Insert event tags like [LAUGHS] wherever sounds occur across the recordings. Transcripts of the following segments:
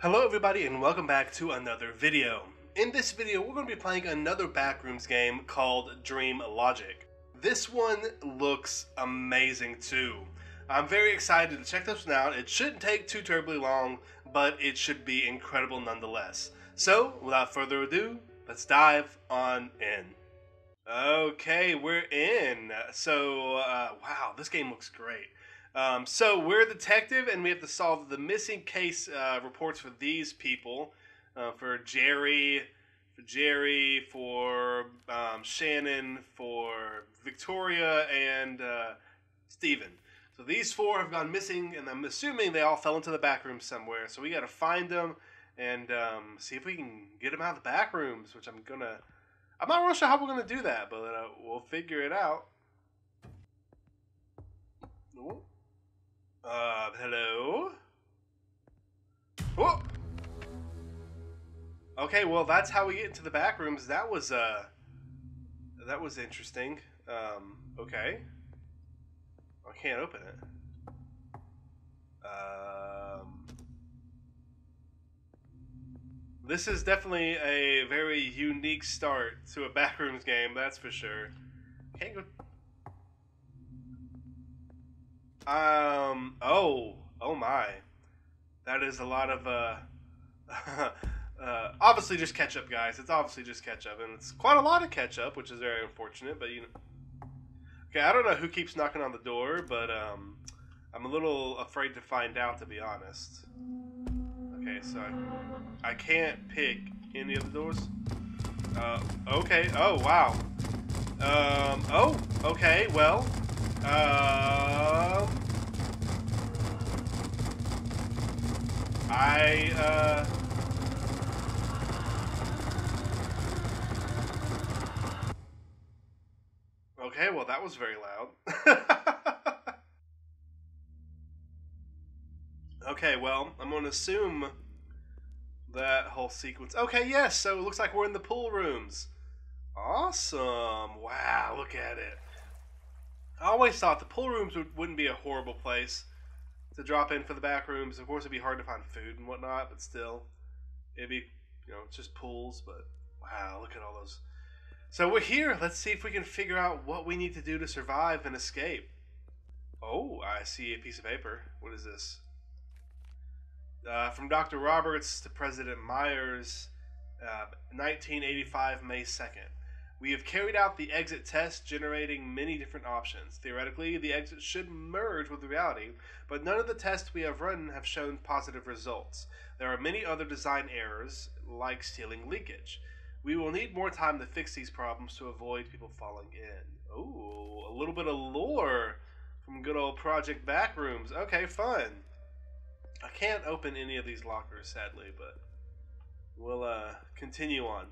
Hello everybody and welcome back to another video. In this video we're going to be playing another Backrooms game called Dream Logic. This one looks amazing too. I'm very excited to check this one out. It shouldn't take too terribly long, but it should be incredible nonetheless. So, without further ado, let's dive on in. Okay, we're in. So, uh, wow, this game looks great. Um, so we're a detective, and we have to solve the missing case uh, reports for these people, uh, for Jerry, for Jerry, for um, Shannon, for Victoria, and uh, Stephen. So these four have gone missing, and I'm assuming they all fell into the back room somewhere. So we got to find them and um, see if we can get them out of the back rooms, which I'm gonna. I'm not real sure how we're gonna do that, but uh, we'll figure it out. Oh. Uh, hello? Oh! Okay, well, that's how we get into the back rooms. That was, uh, that was interesting. Um, okay. I can't open it. Um, this is definitely a very unique start to a backrooms game, that's for sure. Can't go um. Oh. Oh my. That is a lot of uh. [LAUGHS] uh, obviously, just ketchup, guys. It's obviously just ketchup, and it's quite a lot of ketchup, which is very unfortunate. But you know. Okay, I don't know who keeps knocking on the door, but um, I'm a little afraid to find out, to be honest. Okay, so I, I can't pick any of the doors. Uh, okay. Oh wow. Um. Oh. Okay. Well. Um, I, uh... Okay, well that was very loud. [LAUGHS] okay, well, I'm gonna assume that whole sequence... Okay, yes, so it looks like we're in the pool rooms. Awesome. Wow, look at it. I always thought the pool rooms would, wouldn't be a horrible place to drop in for the back rooms. Of course, it'd be hard to find food and whatnot, but still, it'd be, you know, just pools. But wow, look at all those. So we're here. Let's see if we can figure out what we need to do to survive and escape. Oh, I see a piece of paper. What is this? Uh, from Dr. Roberts to President Myers, uh, 1985, May 2nd. We have carried out the exit test, generating many different options. Theoretically, the exit should merge with reality, but none of the tests we have run have shown positive results. There are many other design errors, like ceiling leakage. We will need more time to fix these problems to avoid people falling in. Ooh, a little bit of lore from good old Project Backrooms. Okay, fun. I can't open any of these lockers, sadly, but we'll uh, continue on.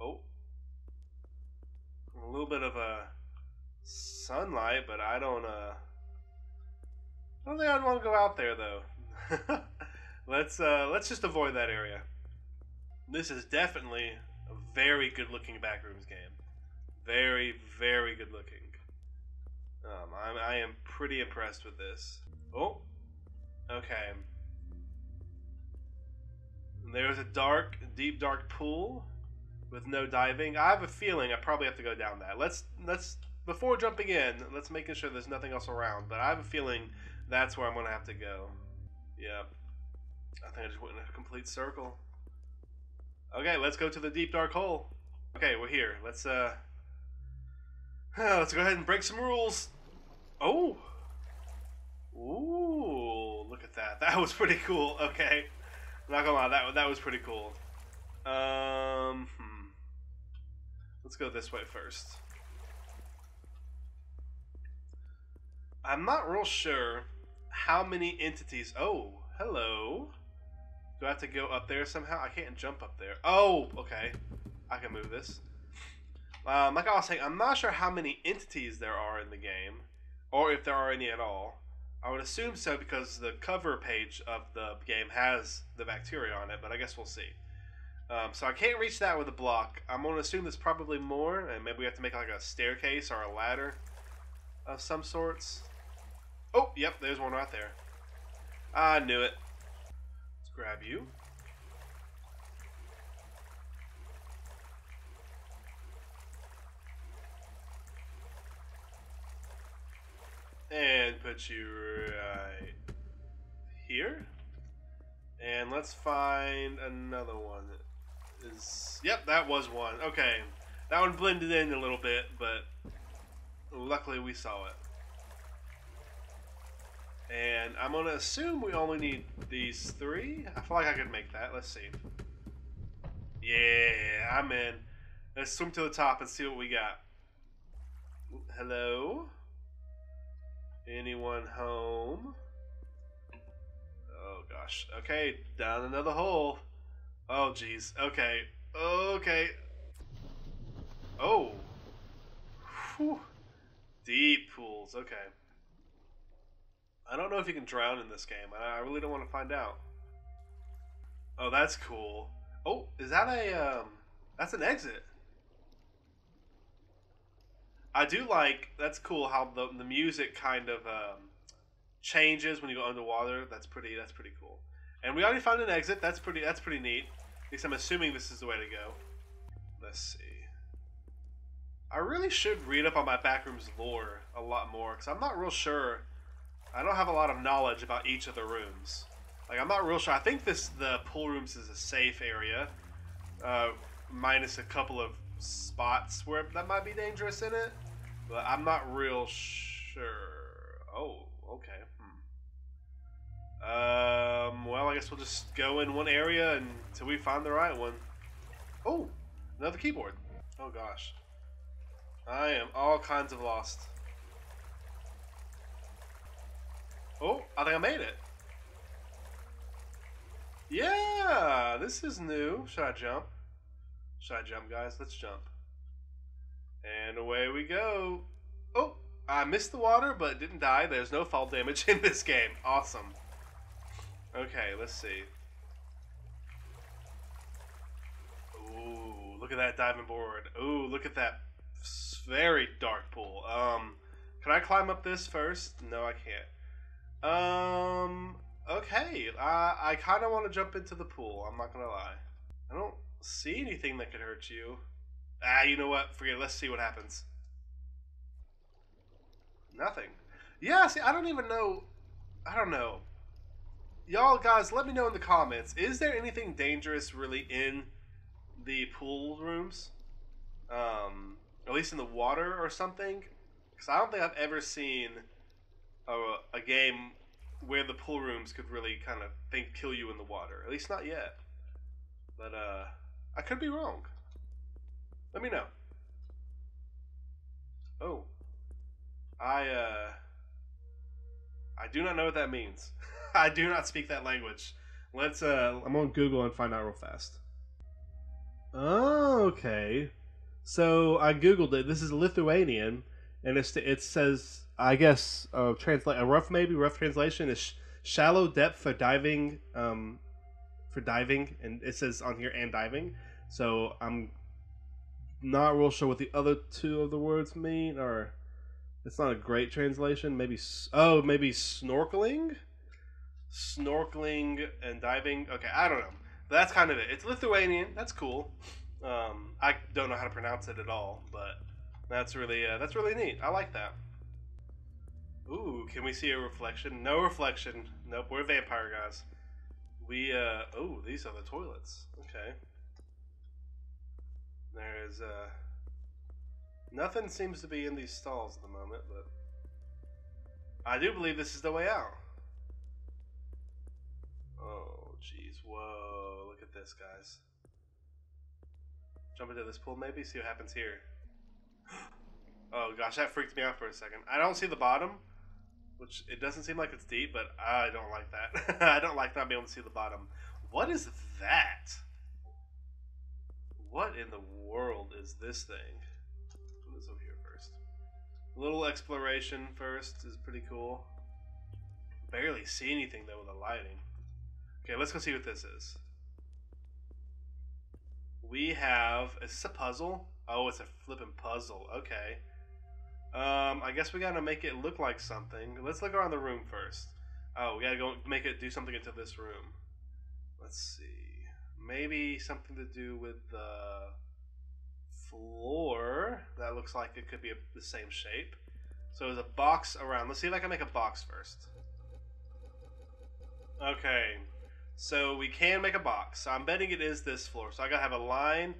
Oh. A little bit of a sunlight, but I don't uh I don't think I'd want to go out there though. [LAUGHS] let's uh let's just avoid that area. This is definitely a very good looking backrooms game. Very, very good looking. Um, I'm, I am pretty impressed with this. Oh, okay. There's a dark, deep, dark pool with no diving. I have a feeling I probably have to go down that. Let's let's before jumping in, let's make sure there's nothing else around. But I have a feeling that's where I'm gonna have to go. Yep. I think I just went in a complete circle. Okay, let's go to the deep dark hole. Okay, we're here. Let's uh [SIGHS] let's go ahead and break some rules. Oh. Ooh, look at that. [LAUGHS] That was pretty cool. Okay. I'm not gonna lie, that that was pretty cool. Um, hmm. Let's go this way first. I'm not real sure how many entities. Oh, hello. Do I have to go up there somehow? I can't jump up there. Oh, okay. I can move this. Um, like I was saying, I'm not sure how many entities there are in the game, or if there are any at all. I would assume so because the cover page of the game has the bacteria on it, but I guess we'll see. Um, so I can't reach that with a block. I'm going to assume there's probably more, and maybe we have to make like a staircase or a ladder of some sorts. Oh, yep, there's one right there. I knew it. Let's grab you. And put you right here. And let's find another one. Is Yep, that was one. Okay. That one blended in a little bit, but luckily we saw it. And I'm going to assume we only need these three. I feel like I could make that. Let's see. Yeah, I'm in. Let's swim to the top and see what we got. Hello? Anyone home? Oh gosh. Okay, down another hole. Oh jeez. Okay. Okay. Oh. Whew. Deep pools. Okay. I don't know if you can drown in this game. I really don't want to find out. Oh, that's cool. Oh, is that a um? That's an exit. I do like. That's cool how the the music kind of um, changes when you go underwater. That's pretty. That's pretty cool. And we already found an exit. That's pretty. That's pretty neat. At least I'm assuming this is the way to go. Let's see. I really should read up on my backrooms lore a lot more because I'm not real sure. I don't have a lot of knowledge about each of the rooms. Like I'm not real sure. I think this the pool rooms is a safe area, uh, minus a couple of spots where that might be dangerous in it. But I'm not real sure. Oh, okay. Um. Well, I guess we'll just go in one area until we find the right one. Oh, another keyboard. Oh gosh. I am all kinds of lost. Oh, I think I made it. Yeah, this is new. Should I jump? Should I jump, guys? Let's jump. And away we go. Oh, I missed the water, but didn't die. There's no fall damage [LAUGHS] in this game. Awesome. Okay, let's see. Ooh, look at that diving board. Ooh, look at that very dark pool. Um, can I climb up this first? No, I can't. Um, okay. I, I kind of want to jump into the pool. I'm not going to lie. I don't see anything that could hurt you. Ah, you know what? Forget it. Let's see what happens. Nothing. Yeah, see, I don't even know. I don't know. Y'all, guys, let me know in the comments. Is there anything dangerous really in the pool rooms? Um, at least in the water or something. Because I don't think I've ever seen a, a game where the pool rooms could really kind of think kill you in the water. At least not yet. But uh, I could be wrong. Let me know. Oh, I uh, I do not know what that means. [LAUGHS] [LAUGHS] I do not speak that language. Let's uh, I'm on Google and find out real fast. Oh, okay. So I googled it. This is Lithuanian, and it's it says I guess uh, translate a rough maybe rough translation is sh- shallow depth for diving, um, for diving, and it says on here and diving. So I'm not real sure what the other two of the words mean, or it's not a great translation. Maybe oh maybe snorkeling, snorkeling and diving. Okay, I don't know. That's kind of it. It's Lithuanian. That's cool. Um, I don't know how to pronounce it at all, but that's really uh, that's really neat. I like that. Ooh, can we see a reflection? No reflection. Nope, we're vampire guys. We uh oh, these are the toilets. Okay. There's uh nothing seems to be in these stalls at the moment, but I do believe this is the way out. Oh jeez, whoa, look at this guys. Jump into this pool maybe, see what happens here. [GASPS] oh gosh, that freaked me out for a second. I don't see the bottom, which it doesn't seem like it's deep, but I don't like that. [LAUGHS] I don't like not being able to see the bottom. What is that? What in the world is this thing? Put this over here first. A little exploration first is pretty cool. Barely see anything though with the lighting. Okay, let's go see what this is we have is this a puzzle? Oh, it's a flipping puzzle. Okay. Um, I guess we gotta make it look like something. Let's look around the room first. Oh, we gotta go make it do something into this room. Let's see. Maybe something to do with the floor. That looks like it could be a, the same shape. So there's a box around. Let's see if I can make a box first. Okay. So we can make a box. So I'm betting it is this floor. So I gotta have a line,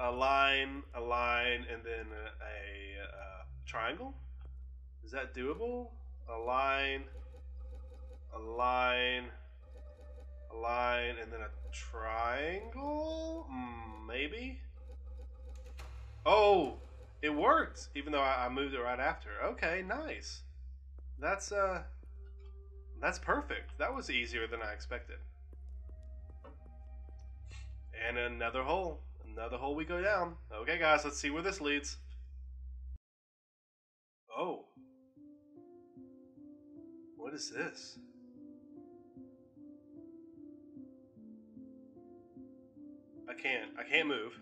a line, a line, and then a, a, uh, triangle. Is that doable? A line, a line, a line, and then a triangle? Mm, maybe? Oh, it worked, even though I, I moved it right after. Okay, nice. That's, uh, that's perfect. That was easier than I expected. Another hole. Another hole we go down. Okay, guys, let's see where this leads. Oh. What is this? I can't. I can't move.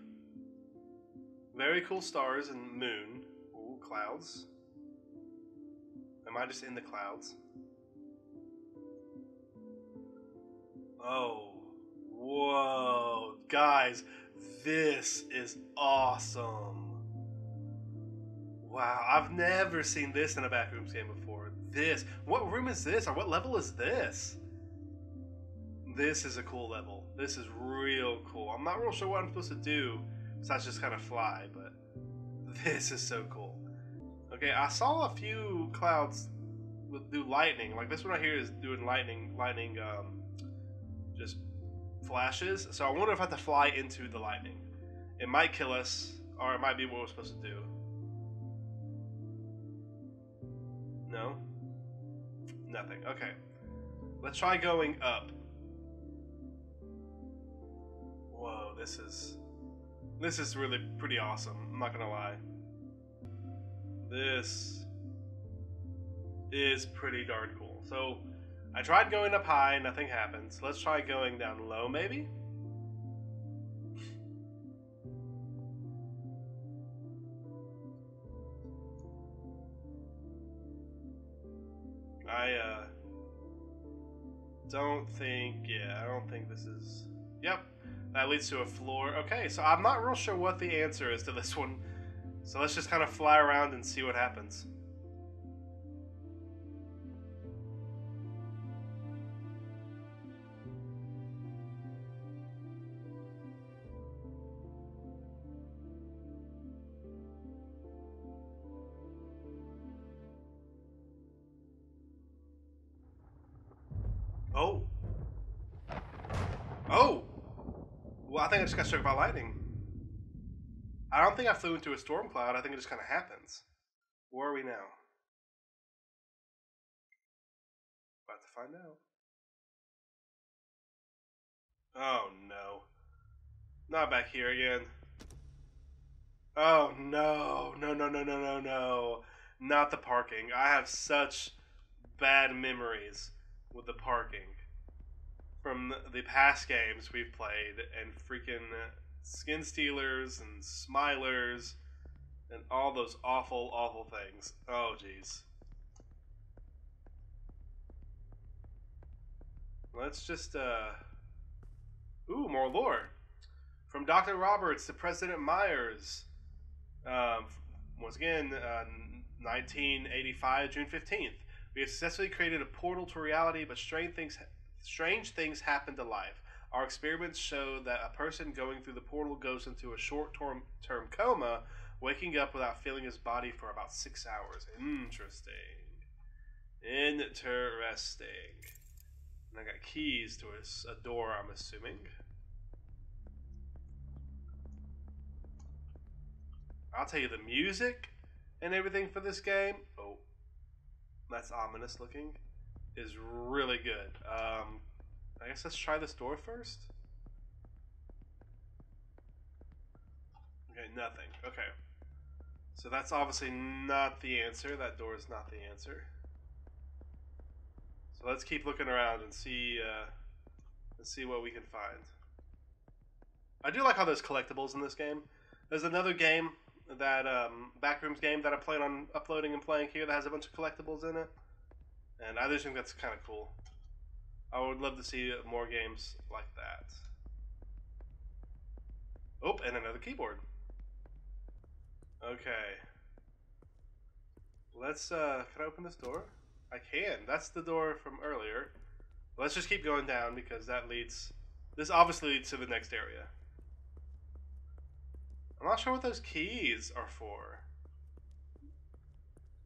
Very cool stars and moon. Ooh, clouds. Am I just in the clouds? Oh. Whoa. Guys, this is awesome. Wow, I've never seen this in a Backrooms game before. This. What room is this? Or what level is this? This is a cool level. This is real cool. I'm not real sure what I'm supposed to do besides just kind of fly, but [LAUGHS] this is so cool. Okay, I saw a few clouds do lightning. Like this one right here is doing lightning, lightning, um, just flashes. So I wonder if I have to fly into the lightning. It might kill us, or it might be what we're supposed to do. No? Nothing. Okay. Let's try going up. Whoa, this is... This is really pretty awesome, I'm not gonna lie. This is pretty darn cool. So, I tried going up high, nothing happens. Let's try going down low, maybe? I, uh, don't think, yeah, I don't think this is, yep, that leads to a floor. Okay, so I'm not real sure what the answer is to this [LAUGHS] one, so let's just kind of fly around and see what happens. Just got struck by lightning. I don't think I flew into a storm cloud. I think it just kind of happens. Where are we now? About to find out. Oh no. Not back here again. Oh no. No, no, no, no, no, no. Not the parking. I have such bad memories with the parking from the past games we've played and freaking skin stealers and smilers and all those awful, awful things. Oh, jeez. Let's just, uh. Ooh, more lore. From Dr. Roberts to President Myers. Um, once again, uh, 1985, June 15th. We have successfully created a portal to reality, but strange things, strange things happen to life. Our experiments show that a person going through the portal goes into a short term coma, waking up without feeling his body for about six hours. Interesting. Interesting. And I got keys to a, a door, I'm assuming. I'll tell you the music and everything for this game. Oh, that's ominous looking. Is really good. Um, I guess let's try this door first. Okay, nothing. Okay. So that's obviously not the answer. That door is not the answer. So let's keep looking around and see uh, and see what we can find. I do like how there's collectibles in this game. There's another game that um, Backrooms game that I plan on uploading and playing here that has a bunch of collectibles in it, and I just think that's kind of cool. I would love to see more games like that. Oh, and another keyboard. Okay. Let's, uh, can I open this door? I can. That's the door from earlier. Let's just keep going down because that leads, this obviously leads to the next area. I'm not sure what those keys are for.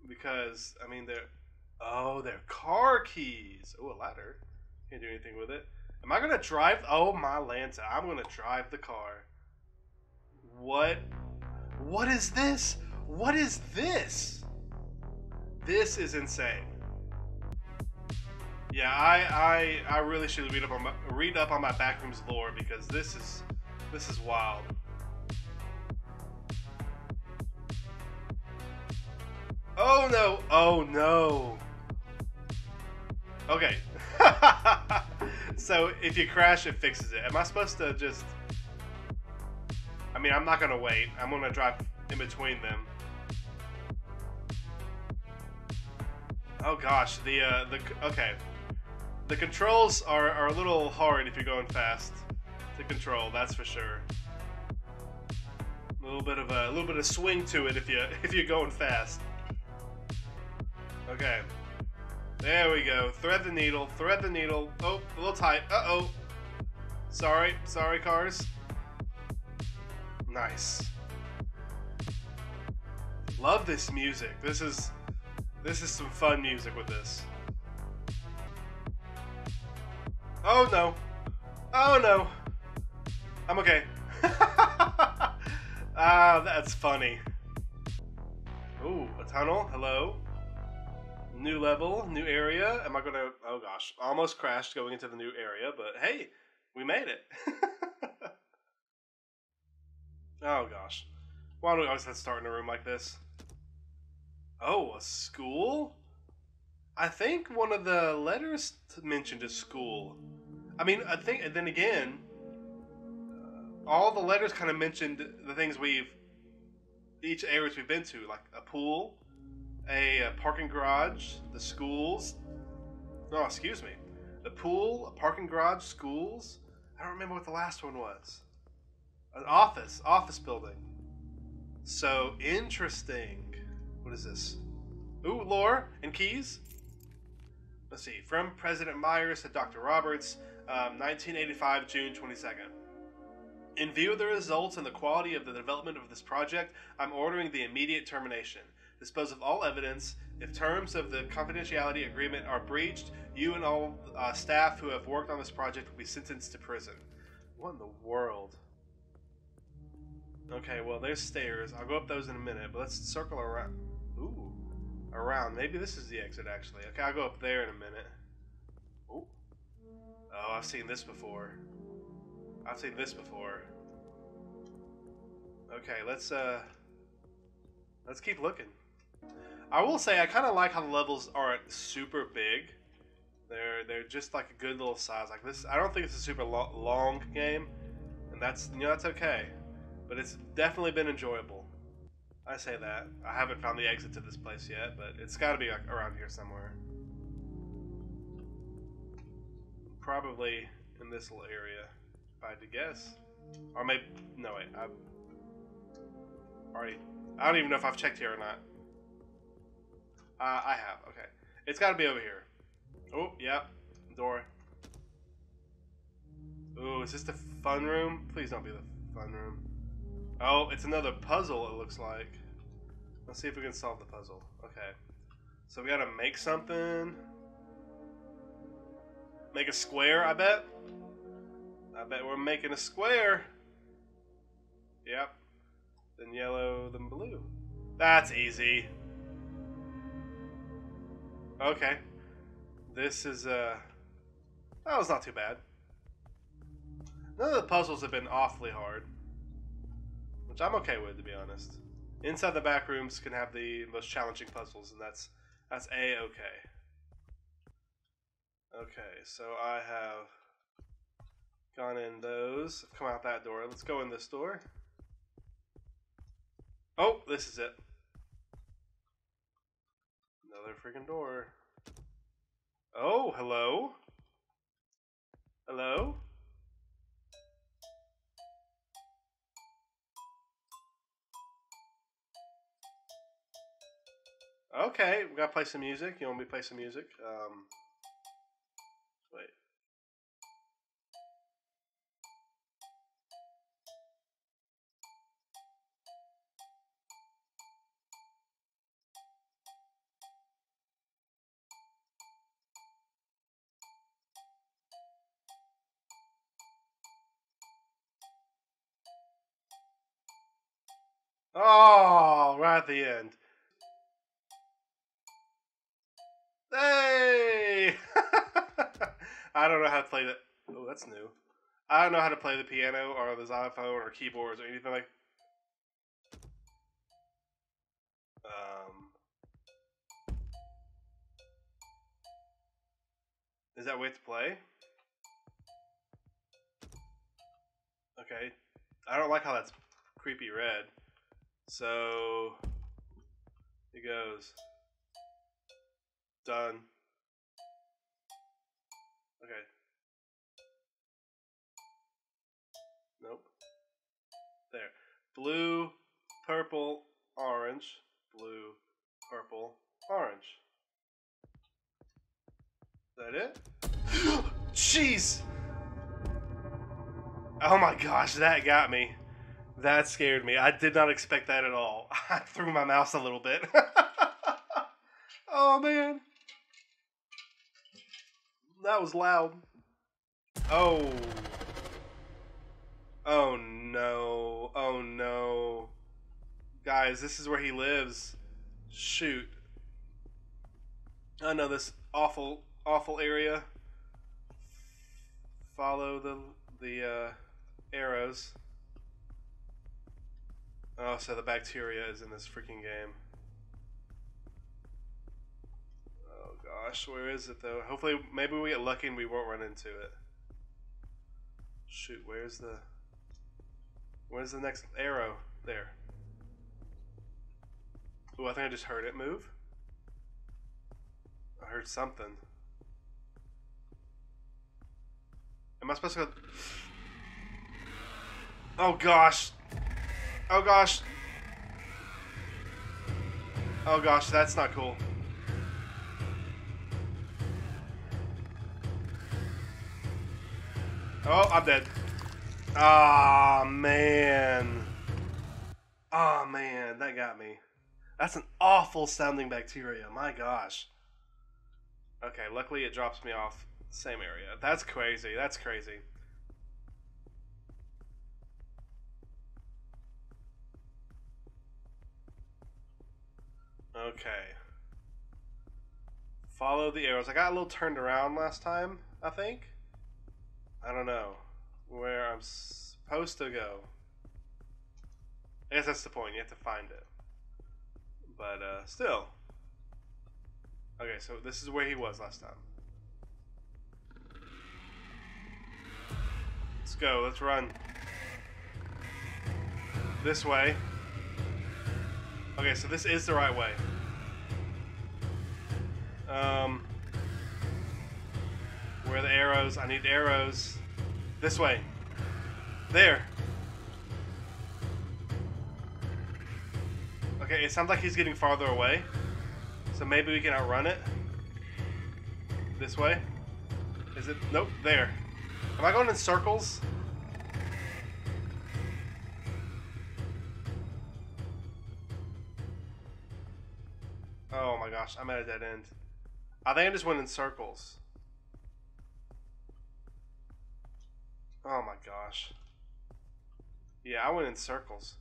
Because, I mean, they're, oh, they're car keys. Oh, a ladder. Can't do anything with it. Am I to drive? Oh, my Lanta. I'm to drive the car. What? What is this? What is this? This is insane. Yeah, I I I really should read up on my read up on my backrooms lore because this is this is wild. Oh no! Oh no! Okay. [LAUGHS] so if you crash, it fixes it. Am I supposed to just? I mean, I'm not gonna wait. I'm gonna drive in between them. Oh gosh, the uh, the okay, the controls are are a little hard if you're going fast to control. That's for sure. A little bit of a, a little bit of swing to it if you [LAUGHS] if you're going fast. Okay, there we go. Thread the needle. Thread the needle. Oh, a little tight. Uh oh. Sorry, sorry, cars. Nice. Love this music. This is this is some fun music with this. Oh no. Oh no. I'm okay. [LAUGHS] ah, that's funny. Ooh, a tunnel. Hello. New level, new area. Am I gonna? Oh gosh, almost crashed going into the new area, but hey, we made it. [LAUGHS] oh gosh, why do we always have to start in a room like this? Oh, a school? I think one of the letters mentioned a school. I mean, I think, and then again, uh, all the letters kind of mentioned the things we've, each areas we've been to, like a pool, a, a parking garage, the schools. No, excuse me. The pool, a parking garage, schools. I don't remember what the last one was. An office, office building. So interesting. What is this? Ooh, lore and keys. Let's see. From President Myers to Dr. Roberts, um, 1985, June 22nd. In view of the results and the quality of the development of this project, I'm ordering the immediate termination. Dispose of all evidence. If terms of the confidentiality agreement are breached, you and all uh, staff who have worked on this project will be sentenced to prison. What in the world? Okay, well, there's stairs. I'll go up those in a minute, but let's circle around. Ooh. Around. Maybe this is the exit, actually. Okay, I'll go up there in a minute. Oh. Oh, I've seen this before. I've seen this before. Okay, let's, uh... Let's keep looking. I will say, I kind of like how the levels aren't super big. They're they're just like a good little size. Like this, I don't think it's a super lo long game, and that's you know that's okay. But it's definitely been enjoyable. I say that. I haven't found the exit to this place yet, but it's got to be like around here somewhere. Probably in this little area, if I had to guess. Or maybe no wait, I already. I don't even know if I've checked here or not. Uh, I have. Okay, it's got to be over here. Oh, yep, door. Ooh, is this the fun room? Please don't be the fun room. Oh, it's another puzzle, it looks like. Let's see if we can solve the puzzle. Okay. So we gotta make something. Make a square, I bet. I bet we're making a square. Yep. Then yellow, then blue. That's easy. Okay. This is, uh... That was not too bad. None of the puzzles have been awfully hard. Which I'm okay with, to be honest. Inside the back rooms can have the most challenging puzzles, and that's that's a okay. Okay, so I have gone in those. Come out that door. Let's go in this door. Oh, this is it. Another freaking door. Oh, hello. Hello? Okay, we gotta play some music. You want me to play some music? Um, wait. Oh, right at the end. Hey! [LAUGHS] I don't know how to play that. Oh, that's new. I don't know how to play the piano or the xylophone or keyboards or anything like. Um. Is that way to play? Okay. I don't like how that's creepy red. So it goes. Done. Okay. Nope. There. Blue, purple, orange. Blue, purple, orange. Is that it? [GASPS] Jeez! Oh my gosh, that got me. That scared me. I did not expect that at all. [LAUGHS] I threw my mouse a little bit. [LAUGHS] oh man. That was loud. Oh. Oh no. Oh no. Guys, this is where he lives. Shoot. I know this awful, awful area. Follow the the uh, arrows. Oh, so the bacteria is in this freaking game. Oh gosh, where is it though? Hopefully, maybe we get lucky and we won't run into it. Shoot, where's the... Where's the next arrow? There. Oh, I think I just heard it move. I heard something. Am I supposed to go... Oh gosh! Oh gosh. Oh gosh, that's not cool. Oh, I'm dead. Ah, oh, man. Oh, man, that got me. That's an awful sounding bacteria. My gosh. Okay, luckily it drops me off same area. That's crazy. That's crazy. Okay. Follow the arrows. I got a little turned around last time, I think. I don't know where I'm supposed to go. I guess that's the point. You have to find it. But uh, still. Okay, so this is where he was last time. Let's go. Let's run. This way. Okay, so this is the right way. Um, where are the arrows? I need arrows. This way. There. Okay, it sounds like he's getting farther away. So maybe we can outrun it. This way. Is it? Nope, there. Am I going in circles? Gosh, I'm at a dead end. I think I just went in circles. Oh my gosh. Yeah, I went in circles.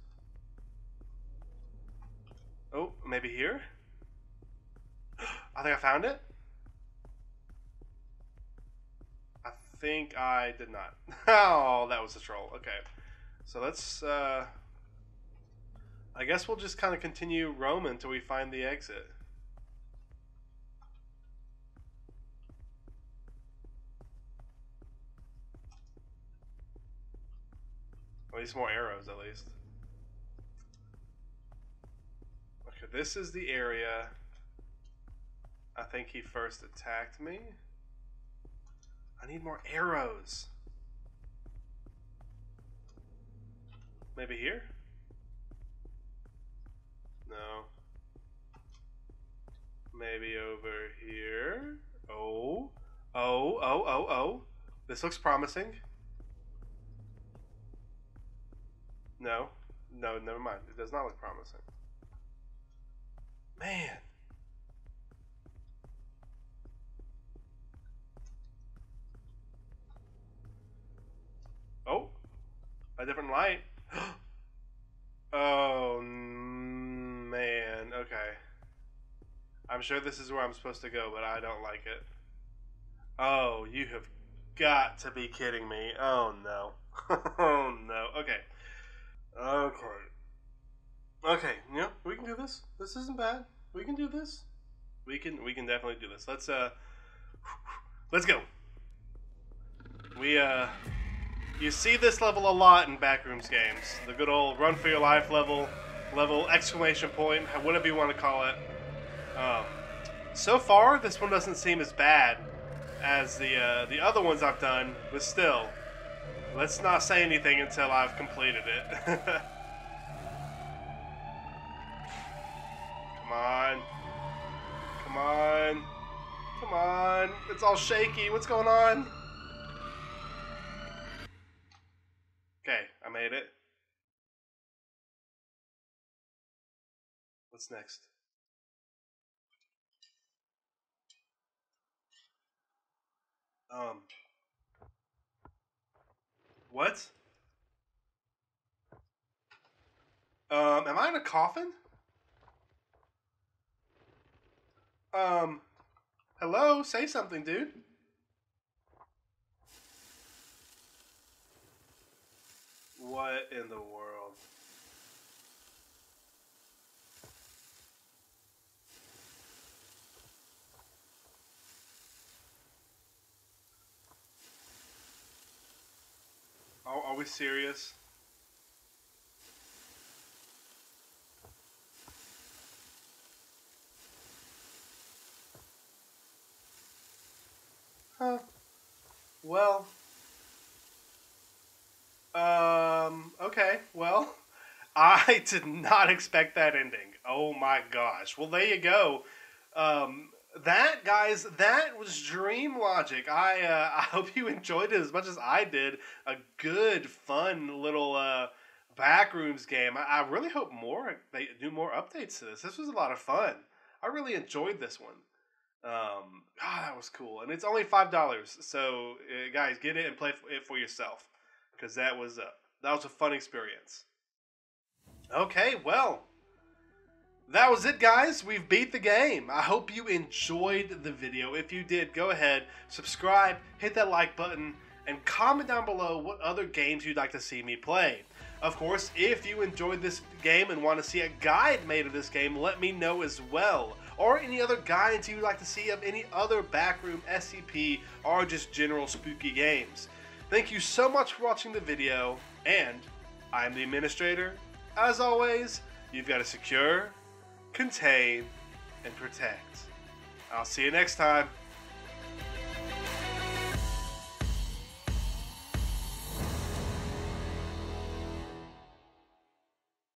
Oh, maybe here? [GASPS] I think I found it. I think I did not. [LAUGHS] oh, that was a troll. Okay. So let's, uh... I guess we'll just kind of continue roaming until we find the exit. At least more arrows, at least. Okay, this is the area I think he first attacked me. I need more arrows. Maybe here? No. Maybe over here. Oh. Oh, oh, oh, oh. This looks promising. No. No, never mind. It does not look promising. Man. Oh. A different light. [GASPS] oh, man. Okay. I'm sure this is where I'm supposed to go, but I don't like it. Oh, you have got to be kidding me. Oh, no. [LAUGHS] oh, no. Okay. Okay. Okay, yeah, we can do this. This isn't bad. We can do this. We can we can definitely do this. Let's uh let's go. We uh you see this level a lot in backrooms games. The good old run for your life level, level exclamation point, whatever you want to call it. Um, so far, this one doesn't seem as bad as the uh, the other ones I've done, but still, let's not say anything until I've completed it. [LAUGHS] Come on. Come on. Come on. It's all shaky. What's going on? Okay, I made it. What's next? Um. What? Um, am I in a coffin? Um, hello? Say something, dude. What in the world? Are, we serious? Huh. Well. Um, okay, well. [LAUGHS] I did not expect that ending. Oh my gosh. Well, there you go. Um, that guys, that was Dream Logic. I uh, [LAUGHS] I hope you enjoyed it as much as I did. A good, fun little uh, backrooms game. I, I really hope more they do more updates to this. This was a lot of fun. I really enjoyed this one. Um, oh, that was cool, and it's only five dollars. So, uh, guys, get it and play it for yourself because that was uh, that was a fun experience. Okay, well, that was it, guys. We've beat the game. I hope you enjoyed the video. If you did, go ahead, subscribe, hit that like button, and comment down below what other games you'd like to see me play. Of course, if you enjoyed this game and want to see a guide made of this game, let me know as well or any other guides you'd like to see of any other backroom SCP or just general spooky games. Thank you so much for watching the video, and I'm the administrator. As always, you've got to secure, contain, and protect. I'll see you next time.